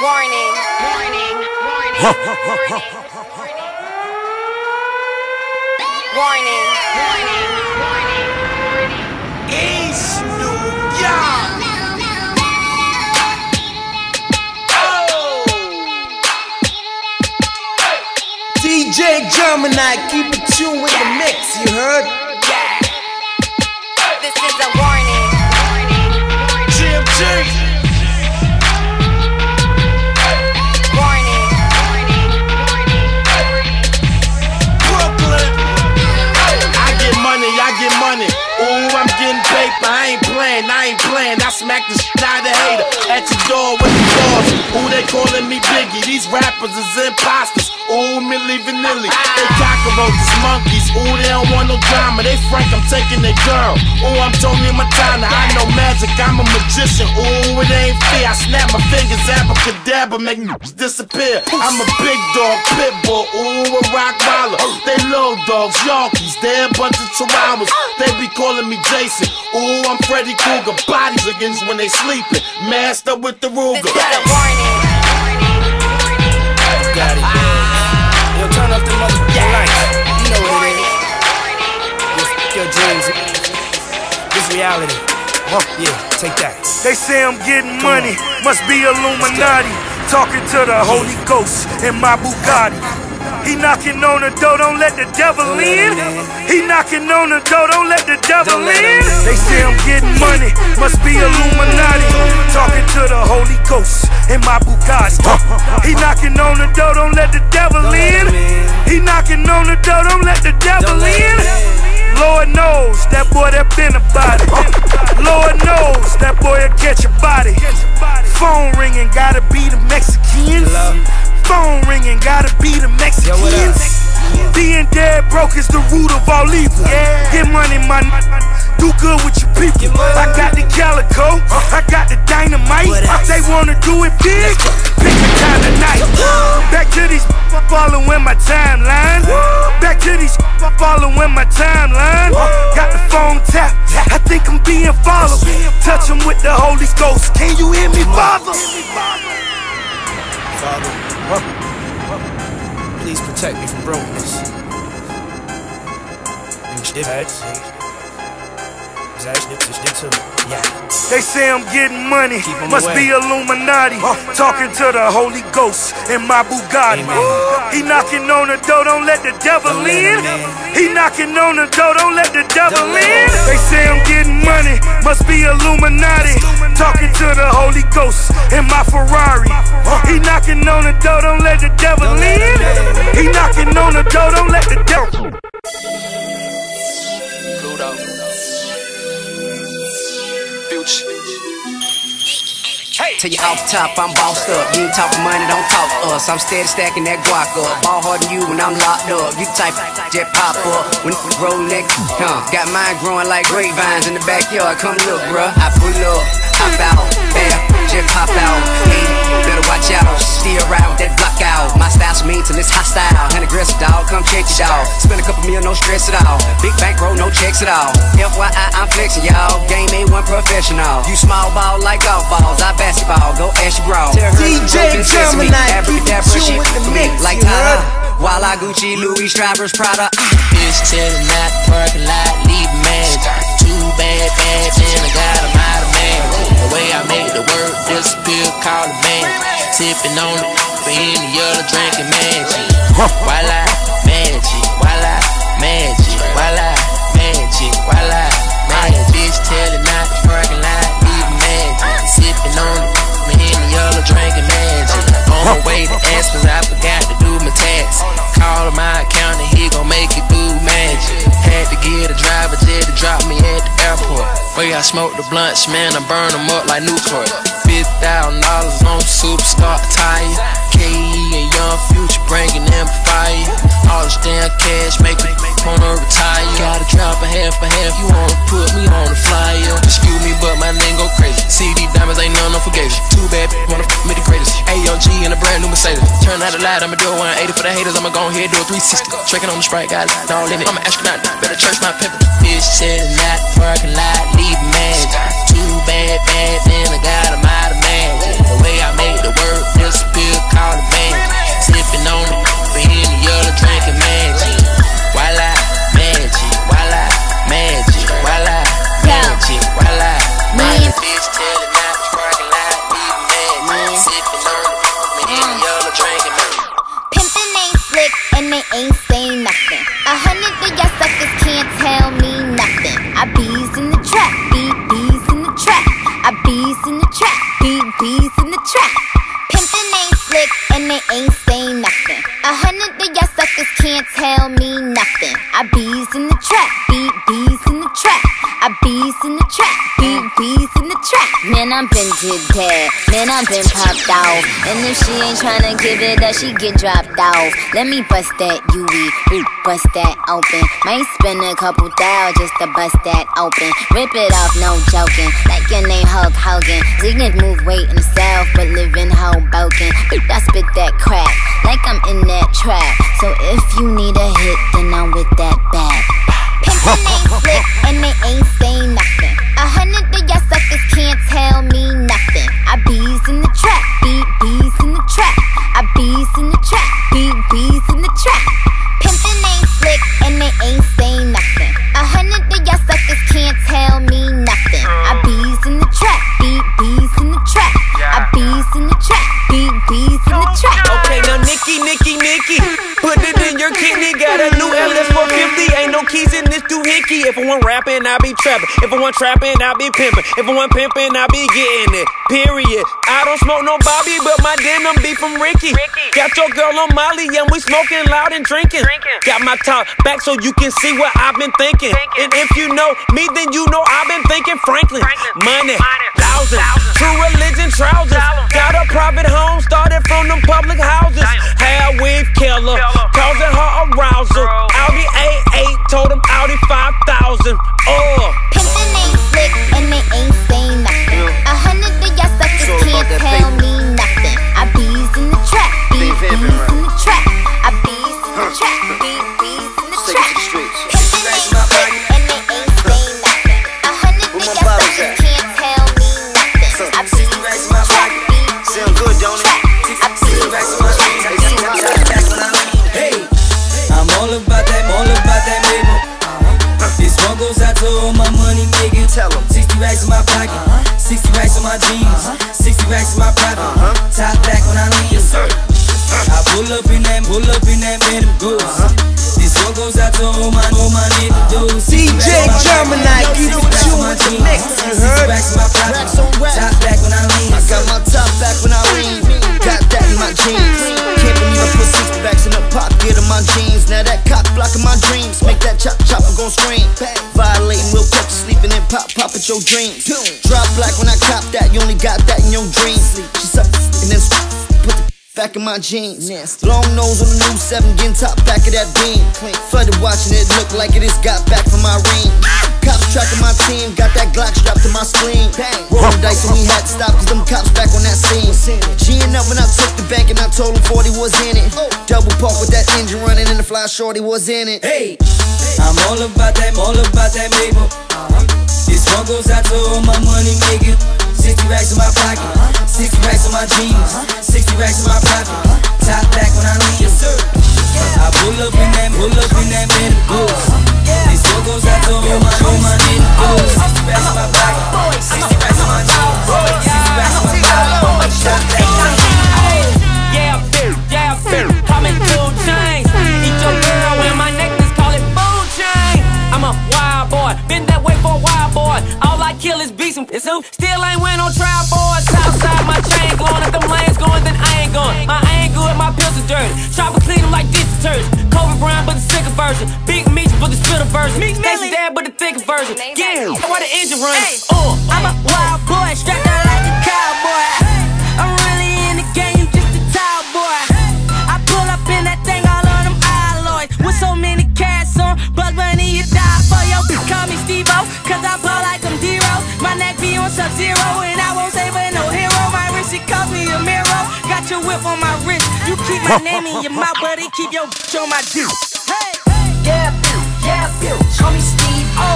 Warning, warning, warning, warning, warning, warning, warning. East New York. Oh. DJ Gemini, keep it tuned with the mix, you heard? Ain't playing. I smack the shit out of the hater at your door with the doors. Ooh, they calling me Biggie. These rappers is imposters. Ooh, Milli Vanilli. They cockroaches, monkeys. Ooh, they don't want no drama. They frank, I'm taking their girl. Ooh, I'm Tony Montana. I know magic, I'm a magician. Ooh, it ain't fair. I snap my fingers, abracadabra, make me disappear. I'm a big dog, pit bull. Ooh, a rock baller. They little dogs, Yankees. They're a bunch of chihuahuas. They be calling me Jason. Ooh, I'm Freddy Krueger. Bodies against when they sleeping. Masked up with the This Ruger. is a warning, warning, warning. Got it. Ah. Yo, turn off the motherfucking lights. You know what it is. This your dreams. This reality. Yeah, take that. They say I'm getting money, must be Illuminati. Talking to the Holy Ghost in my Bugatti. He knocking on the door, don't let the devil in. He knocking on the door, don't let the devil in. They say I'm getting money, must be Illuminati. Talking to the Holy Ghost in my Bugatti. He knocking on the door, don't let the devil in. He knocking on the door, don't let the devil in. Lord knows that boy that been about it. Lord knows that boy will catch a body. Phone ringing, gotta be the Mexicans. Phone ringing, gotta be the Yo. Mexicans. Being dead broke is the root of all evil. Get money, my do good with your people. I got the calico, I got the dynamite. Else? They wanna do it big, pick a time tonight. Back to these following my timeline. Back to these following my timeline. Got the phone tapped, I think I'm being followed. Touch 'em with the Holy Ghost. Can you hear me, Father? Father, please protect me from brokenness. They say I'm getting money, must away. be Illuminati. Talking to the Holy Ghost in my Bugatti. Amen. He knocking on the door, don't let the devil Don't in. He knocking on the door, don't let the devil Don't in. They say I'm getting money, must be Illuminati. Talking to the Holy Ghost in my Ferrari. He knocking on the door, don't let the devil Don't in. He knocking on the door, don't let the devil. Future. Tell you off top, I'm bossed up. You ain't talking money, don't talk us. I'm steady stacking that guac up. Ball harder than you when I'm locked up. You type jet pop up when roll neck. Huh. Got mine growing like grapevines in the backyard. Come look, bruh. I pull up, hop out, bam, jet pop out. Hey, better watch out. Still ride with that block out. My style's mean till it's hostile. And aggressive dog, come check it out. Spend a couple mil, no stress at all. Big bankroll, no checks at all. FYI, I'm flexing, y'all. Game A1 professional. You small ball like golf balls. I basketball, go ask your bra. Tell her DJ Gemini, keep it she with the me. mix, Like you Tyler. heard? While I Gucci, Louis, Strivers, Prada. Ah. Bitch telling out the parking lot, leave man. Two bad bags and I got 'em out of man. The way I make the word disappear, call it man. Sipping on it, for the yellow drinking magic. Voila, magic, voila, magic, I smoke the blunts, man, I burn them up like Newport. Fifty thousand dollars on superstar attire. KE and Young Future bringing them fire. All this damn cash make me wanna retire. Gotta drop a half a half, you wanna put me on the flyer. Excuse me, but my name go crazy. CD diamonds ain't none unforgiving. Too bad, wanna f me the greatest. AOG and a brand new Mercedes. Turn out the light, I'ma do a 180 for the haters. I'ma go ahead do a 360. Tricking on the sprite, got it all in it. I'm an astronaut, better church my pepper. Selling out the parking lot, leave. Too she ain't tryna give it up, she get dropped off. Let me bust that ooh, bust that open. Might spend a couple thou just to bust that open. Rip it off, no joking. Like your name Hulk Hogan. We can move weight in the south, but live in Hoboken. I spit that crack like I'm in that trap. So if you need a hit, then I'm with that bag. Pimpin' ain't slick and they ain't saying nothing. A hundred of y'all suckers can't tell me nothing. I bees in the trap, beat bees in the trap. I bees in the trap, beat bees in the trap. Pimpin' ain't slick and they ain't saying nothing. A hundred of y'all suckers can't tell me nothing. I bees in the kidney. Got a new LS 450. Ain't no keys in this doohickey. If I want rapping, I be trapping. If I want trapping, I be pimping. If I want pimping, I be getting it. Period. I don't smoke no Bobby, but my denim be from Ricky. Got your girl on Molly, and we smoking loud and drinking. Got my top back so you can see what I've been thinking. And if you know me, then you know I've been thinking Franklin. Money, thousands, true religion trousers. Got a private home, started from them public houses. Hair weave killer, causing her arousal. Audi A8, told him Audi 5000. Oh. Uh. Pimpin' ain't slick and they ain't saying nothing. A hundred of y'all suckers Sure can't tell paper. me nothing. I bees in the trap, beat Stay bees in the trap. I bees in the trap, beat bees in the trap. Gon' scream. Violating, we'll catch you sleeping and pop pop at your dreams. Drop black when I cop that. You only got that in your dreams. She's up and then put the back in my jeans. Long nose on the new seven, getting top back of that beam. Flooded watching it look like it is got back from my ring. Cops tracking my team, got that Glock strapped to my spleen. Rolling dice and we had to stop cause them cops back on that scene. G'ing up when I took the bank and I told them 40 was in it. Double park with that engine running and the fly shorty was in it. Hey, I'm all about that, all about that paper. This one goes out to all my money making. 60 racks in my pocket, 60 racks in my jeans, 60 racks in my pocket. Top back when I leave. I pull up in that, pull up in that man goods. This one goes out to all my, all my niggas. 60 racks in my pocket, 60 racks in my jeans, 60 racks in my pocket. Top back when I leave. Kill is beats and it's who still ain't went on trial, for boy. Southside, my chain glowing. If them lanes going, then I ain't going. My I ain't good, my pills are dirty. Try to clean them like dish detergent. Kobe Bryant, but the sicker version. Big meats, but the spitter version. Stacy dad, but the thicker version. Yeah, why the engine running? Uh, I'm a wild boy, strapped out like a cowboy. I'm really in the game, just a tall boy. I pull up in that thing, all of them alloys. With so many cats on, Buzz Bunny, you die for yo. Call me Steve-O, cause I ball like Zero. My neck be on sub zero, and I won't save for no hero. My wrist, it cost me a mirror. Got your whip on my wrist. You keep my name in your mouth, buddy. Keep your bitch on my dick. Hey! Yeah, Bill, yeah, Bill. Call me Steve O.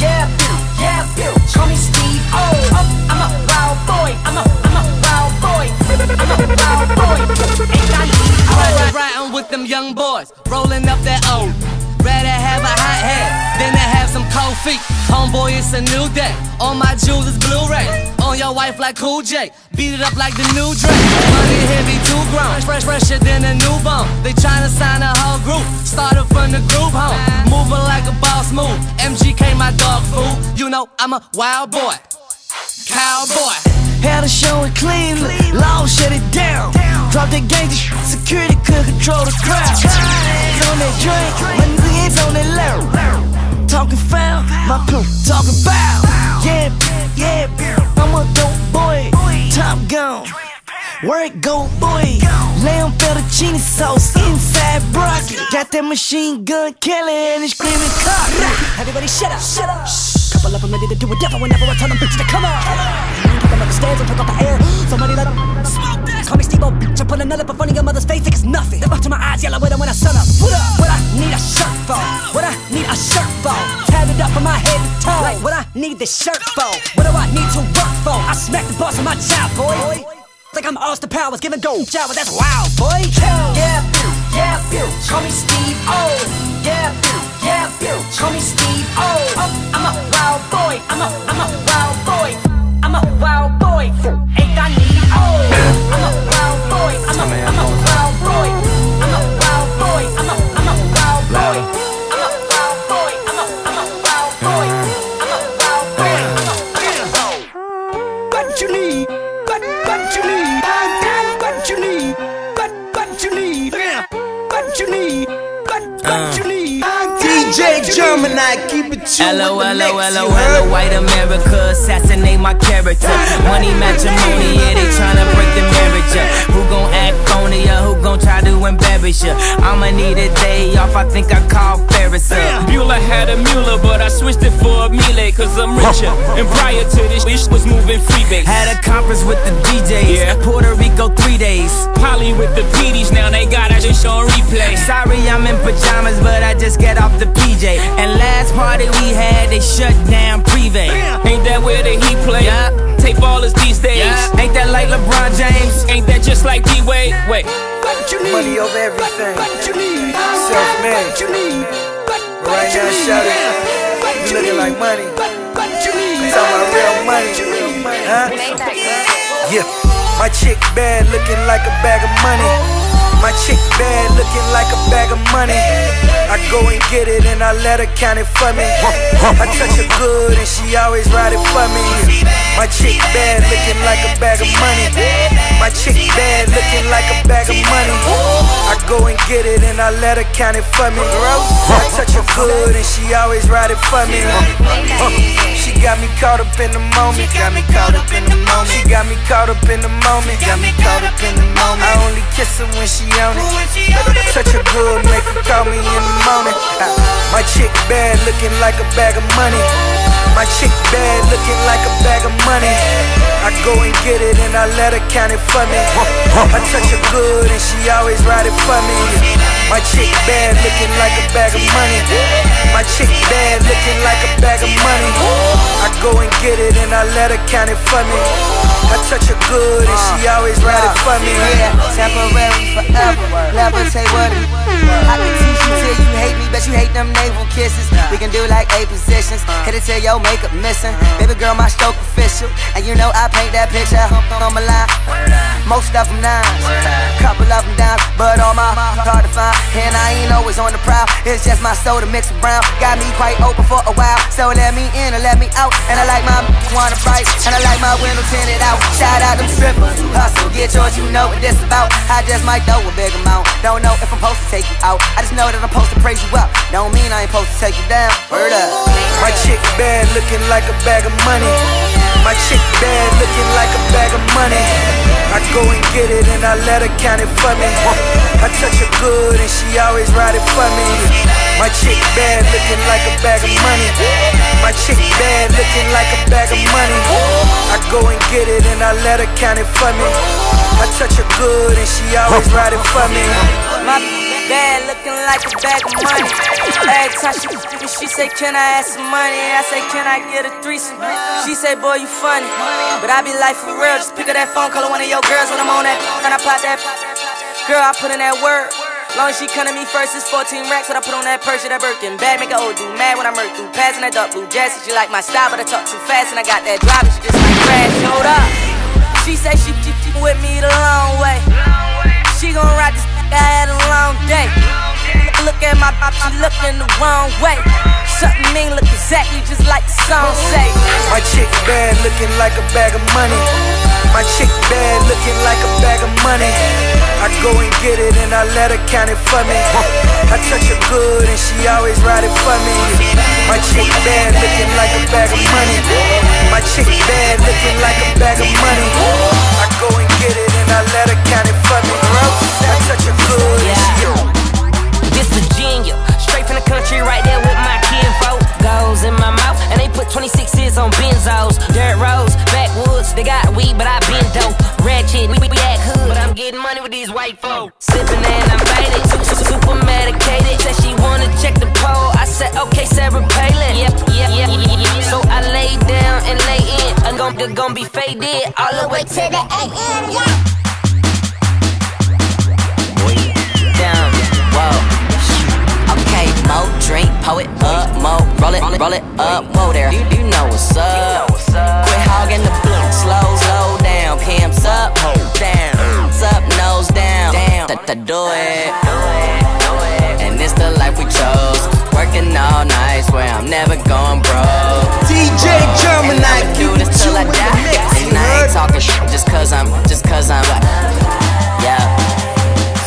Yeah, Bill, yeah, Bill. Call me Steve O. Oh, I'm a wild boy. I'm a, I'm a wild boy. I'm a wild boy. Ain't Riding, riding with them young boys, rolling up that O. cold feet. Homeboy, it's a new day. All my jewels is Blu-ray. On your wife like Cool J. Beat it up like the new Drake. Money heavy, too grown. Fresh, fresher than a new newborn. They tryna sign a whole group. Started from the group home. Moving like a boss move. MGK, my dog food. You know I'm a wild boy. Cowboy. Had to show it cleanly. Law Off the gang, just security could control the crowd. On that drink, my niggas on that level. Talking foul, my crew talking bow. Yeah, yeah, I'm a dope boy, top gun. Where it go, boy? Lamb fettuccine sauce inside broccoli. Got that machine gun Kelly and he's screaming cock. Everybody shut up, shut up. Couple of them ready to do a devil whenever I tell them bitches to come on. Kick them up the stairs and pick up the air. Somebody let them smoke. Call me Steve-O, bitch. I put another up in your mother's face like it's nothing. Look up to my eyes, yellow with them when I sun up. What up? What I need a shirt for? What I need a shirt for? Tatted up from my head to toe. Like what I need this shirt for? What do I need to work for? I smack the boss of my child, boy. Like I'm Austin Powers, giving gold shower, that's wild, boy. Yeah, pew, yeah, pew. Call me Steve O. Yeah, pew, yeah, pew. Call me Steve O. Oh, I'm a wild boy. I'm a, I'm a wild boy. I'm a wild boy. Ain't I need oh. I'm a. I'm a, I'm a wild boy. I'm a wild boy. I'm a, I'm a wild boy. I'm a wild boy. I'm a, I'm a wild boy. I'm a wild boy. I'm a wild boy. What you need? What what you need? What you need? What what you need? What you need? What what you need? DJ Gemini, keep it chill Hello, hello, hello, hello, white America, assassinate my character. Money matrimony, yeah, they tryna break the marriage up. Who gon' act who gon' try to embarrass ya? I'ma need a day off, I think I call Ferris up. Bueller had a Mueller, but I switched it for a Miele, cause I'm richer. And prior to this, bitch was moving freebase. Had a conference with the DJs, Yeah. Puerto Rico three days. Polly with the PDs, now they got that shit on replay. Sorry, I'm in pajamas, but I just get off the PJ. And last party we had, they shut down Privé. Ain't that where the heat play? Yeah. Tape ballers these days. Yeah. Ain't that like LeBron James? Ain't that just like D-Wade? Wait. Money over everything. What you need? Self-made. What you But right now, shout it. You looking like money. You talking about real money. Huh? Yeah. My chick bad looking like a bag of money. My chick bad looking like a bag of money. I go and get it and I let her count it for me. I touch her good and she always ride it for me. My chick bad looking like a bag of money. My chick bad looking like a bag of money. I go and get it and I let her count it for me. I touch her good and she always ride it for me. She got me caught up in the moment. She Got me caught up in the moment. She got me caught up in the moment. Got me caught up in the moment. I only kiss her when she on it. Touch her good, make her call me in the morning. Uh, My chick bad, looking like a bag of money. My chick bad, looking like a bag of money. I go and get it and I let her count it for me. I touch her good and she always ride it for me. My chick bad, looking like a bag of money. My chick bad, looking like a bag of money. I go and get it and I let her count it for me. I touch her good and she always ride it for me. Yeah, temporary. Levitate what it I can teach you till you hate me, but you hate them navel kisses. We can do like eight positions. Hit it till your makeup missing. Baby girl, my stroke official. And you know I paint that picture on my line. Most of them nines, couple of them down, but all my hard to find. And I ain't always on the prowl. It's just my soda mixed with brown. Got me quite open for a while. So let me in or let me out. And I like my wanna fight. And I like my window tinted out. Shout out them strippers. Hustle, get yours, you know what this about. I just might throw a big amount. Don't know if I'm supposed to take you out. I just know that I'm supposed to praise you up. Don't mean I ain't supposed to take you down. Word up. My chick bad, looking like a bag of money. My chick bad, looking like a bag of money. I go and get it and I let her count it for me. I touch her good and she always ride it for me. My chick bad, looking like a bag of money. My chick bad, looking like a bag of money. I go and get it and I let her count it for me. I touch her good and she always ride it for me. My bad looking like a bag of money. Every time she me, she say, Can I have some money? I say, Can I get a threesome? She say, Boy, you funny. But I be like, For real, just pick up that phone, call one of your girls when I'm on that. And I pop that. Girl, I put in that word. Long as she come to me first, it's 14 racks. What I put on that purse, that Birkin bag, make her old dude mad when I murk through. Passing that dark blue jacket, she like my style, but I talk too fast, and I got that drive, and she just like crash. Showed up. She say she, she, she with me the long way. She gon' ride this. I had a long day. Look at my pop, she looking the wrong way. Something mean look exactly just like the song say. My chick bad, looking like a bag of money. My chick bad, looking like a bag of money. I go and get it and I let her count it for me. I touch her good and she always ride it for me. My chick bad, looking like a bag of money. Faded all the way to the AM. Yeah. down. Whoa. Okay, mo drink, it up, uh, mo roll it, roll it up, whoa there. You, you know what's up. Quit hogging the blunt, slow, slow down. Pimps up, hold down. Pimps up, nose down. Down, to do it. And it's the life we chose. Working all night, swear I'm never going broke. DJ I'ma do this till I die. And I ain't talking shit just cause I'm, just cause I'm what? Yeah.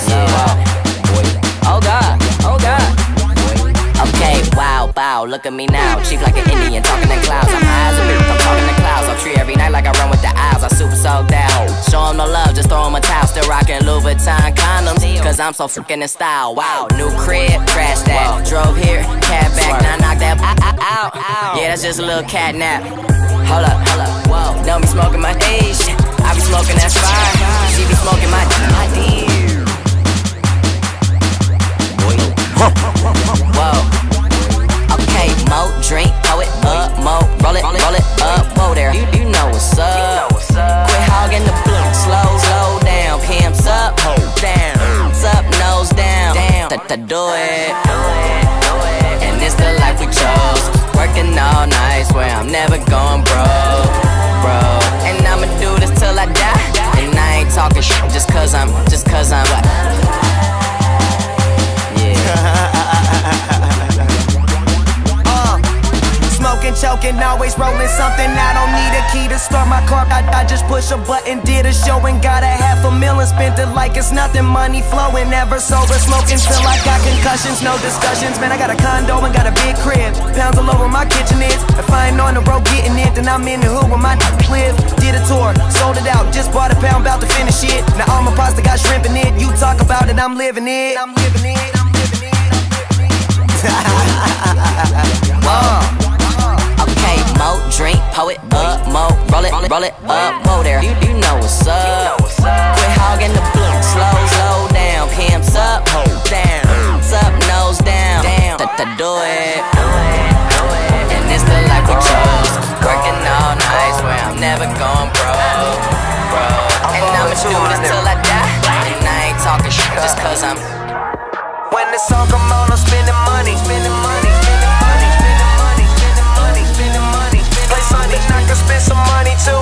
Yeah. Uh, oh God, oh God. Okay, wow, wow, look at me now. Cheap like an Indian, talking in clouds. I'm high as a bitch, I'm talking in clouds. I'll treat every night like I run with the owls. I super soaked out. Show 'em no love, just throw 'em a towel. Still rocking Louis Vuitton condoms, cause I'm so fucking in style. Wow, new crib, crash that. Drove here, cab back, now knock that out, out. Yeah, that's just a little cat nap. Hold up, hold up, whoa. Don't be smoking my H. I be smoking that fire. She be smoking my my D. Whoa. Okay, mo drink, pull it up, mo roll it, roll it up, whoa there. You, you know what's up. Quit hogging the blunt, slow, slow down. Pimps up, hold down. Pimps up, nose down. Down, to do it. All night, swear I'm never going broke, bro. And I'ma do this till I die. And I ain't talking shit just cause I'm, just cause I'm what? Uh, Smoking, choking, always rolling something. I don't need a key to start my car. I, I just push a button, did a show and got a half a million. Spent it like it's nothing. Money flowing, never sober. Smoking till I got concussions, no discussions. Man, I got a condo and got a big crib. Pounds all over road getting it, then I'm in the hood where my live. Did a tour, sold it out, just bought a pound, about to finish it. Now all my pasta got shrimp in it. You talk about it, I'm living it. I'm living it. I'm living it. Whoa. Uh. Okay, mo drink, it up, mo roll it, roll it up, whoa there. You, you know what's up. Quit hogging the blunt, slow, slow down. Pimps up, hold down. Pimps up, nose down. Down, do it. Never going broke, bro. And I'ma do this till I die. And I ain't talking shit just cause I'm. When the song come on, I'm spending money, spending money, spending money, spending money, spending money, spending money. Play something I can spend some money too,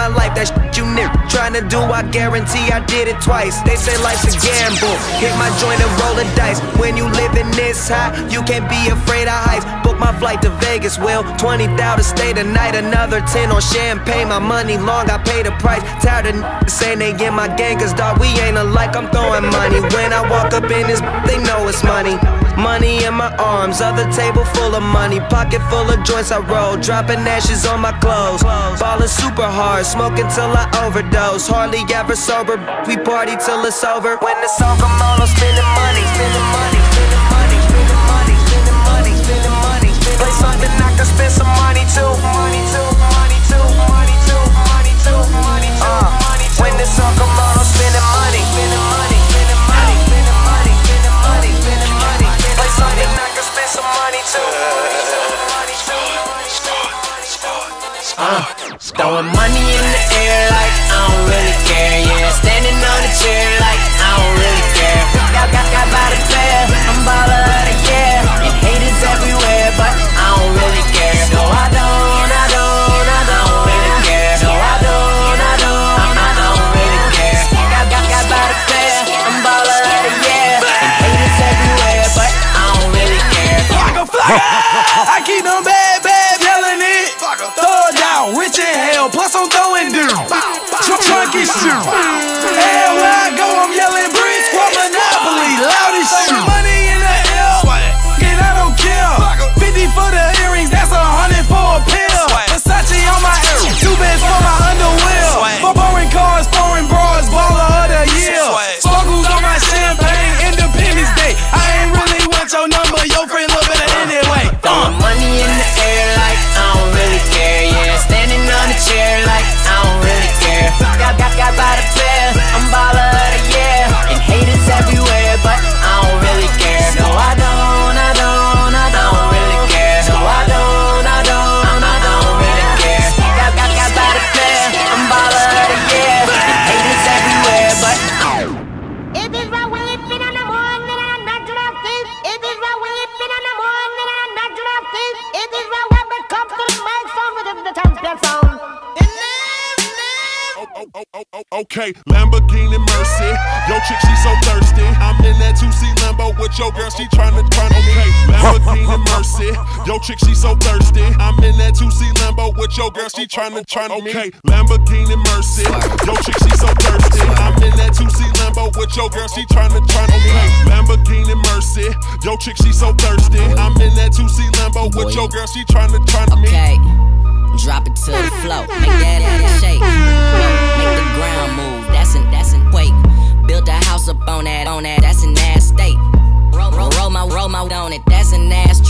my life. That you knew. Trying to do, I guarantee I did it twice. They say life's a gamble. Hit my joint and roll the dice. When you living this high, you can't be afraid of heights. Book my flight to Vegas, will 20,000 to stay tonight. Another 10 on champagne. My money long, I pay the price. Tired of saying they in my gang, cause dog, we ain't alike. I'm throwing money. When I walk up in this, they know it's money. Money in my arms, other table full of money. Pocket full of joints I roll, dropping ashes on my clothes. Ballin' super hard, smoking till I overdose. Hardly ever sober, we party till it's over. When the song come I'm spending money, spending money, spending money. Play something I can spend some money too, money too, money too, money too, money too, money too. Uh, when the song some I keep them bad, bad yelling it. Throw it down, rich in hell, plus I'm throwing. Tr- Chunky shoe. Okay, Lamborghini Mercy. Yo, chick, she so thirsty. I'm in that 2C Lambo with your girl, she tryna tryna okay. Lamborghini Mercy. Yo, chick, she so thirsty. I'm in that 2C Lambo with your girl, she tryna tryna okay. Lamborghini Mercy. Yo, chick, she so thirsty. I'm in that 2C Lambo with your girl, she tryna tryna okay. Lamborghini Mercy. Yo, chick, she so thirsty. I'm in that 2C Lambo with your girl, she tryna tryna me. Okay. Drop it to the flow. My on it. That's an ass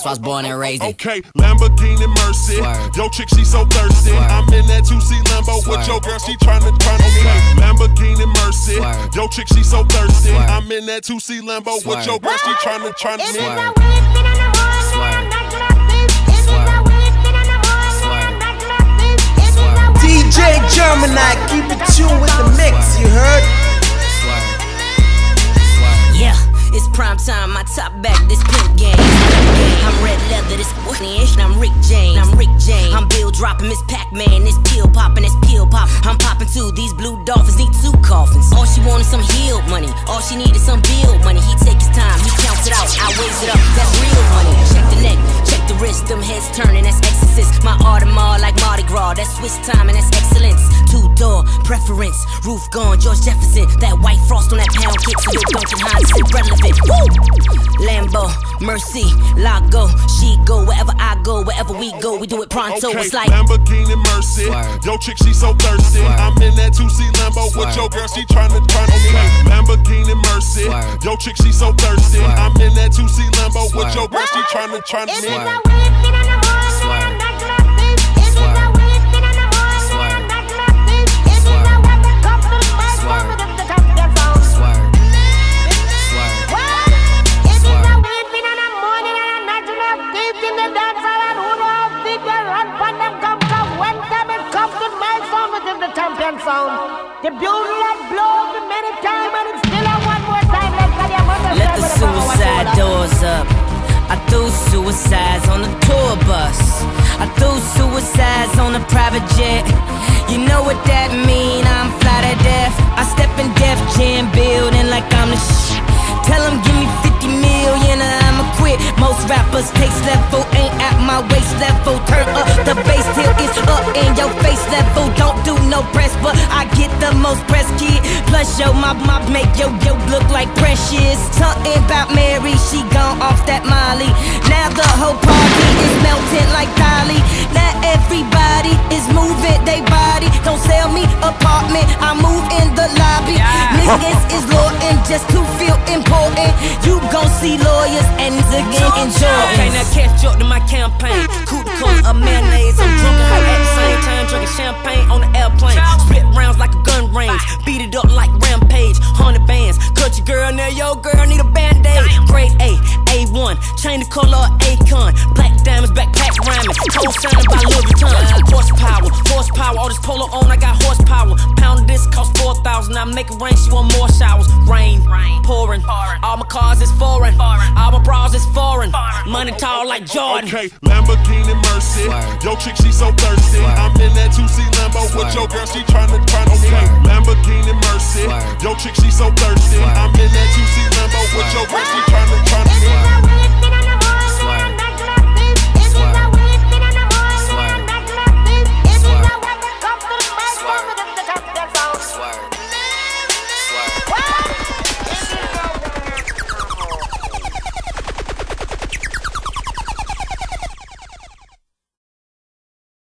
that's why I was born and raised in. Okay, Lamborghini Mercy. Yo, chick, she so thirsty. I'm in that 2C Lambo with your girl, she tryna tryna me. okay. Lamborghini Mercy. Yo, chick, she so thirsty. I'm in that 2C Lambo with your girl, she tryna tryna me. DJ Gemini, keep it tuned with the mix, you heard? Yeah, it's prime time, my top back, this pimp game. Red leather, this ish, I'm Rick James. I'm Rick James. I'm Bill dropping, Miss Pac-Man, this pill popping, this pill pop. I'm popping too, these blue dolphins need two coffins. All she want is some healed money, all she need is some bill money. He take his time, he counts it out, I weighs it up, that's real money. Check the neck, check the wrist, them heads turning, that's exorcist. My Audemars like Mardi Gras, that's Swiss time and that's excellence. Two door preference, roof gone, George Jefferson. That white frost on that pound cake, so your Duncan Hines is irrelevant. Woo! Lambo, Mercy, Lago, she go wherever I go, wherever we go, we do it pronto. Okay, It's like Lamborghini Mercy. Yo, chick, she so thirsty. I'm in that 2C Lambo with your girl, she tryna tryna okay. Lamborghini Mercy. Yo, chick, she so thirsty. I'm in that 2C Lambo with your girl, she tryna tryna me. The that blows the many times and it's still a one more time. Let's your mother Let the suicide doors up. I threw suicides on the tour bus. I threw suicides on a private jet. You know what that mean? I'm fly to death. I step in Def Jam building like I'm the sh. Tell 'em give me 50 million and I'ma quit. Most rappers taste level ain't at my waist level. Press, but I get the most press kid. Plus yo my mob make yo yo look like precious. Something about Mary, she gone off that Molly. Now the whole party is melting like Dolly. Now everybody is moving they body. Don't sell me apartment, I move in the lobby. Niggas is loyal just to feel important. You gon' see lawyers and get enjoy. Okay, now catch up to my campaign. Cool the color of mayonnaise. I'm drunk and high at the same time, drinking champagne on the airplane. Spit rounds like a gun range. Beat it up like rampage. Hundred bands. Cut your girl, now your girl need a band-aid. Grade A, A A1. Chain the color of Akon. Black diamonds, backpack rhyming. Co-signed by Louis Vuitton. Horsepower, horsepower. All this polo on, I got horsepower. Pound of this cost 4,000. I make it rain, she want more showers. Rain, rain pouring. All my cars is foreign. foreign. All my bras is foreign. Money tall like Jordan. Okay, Lamborghini Mercy. Yo, chick, she so thirsty. I'm in that 2C Lambo with your girl, she tryna tryna okay. Lamborghini Mercy. Yo, chick, she so thirsty. I'm in that 2C Lambo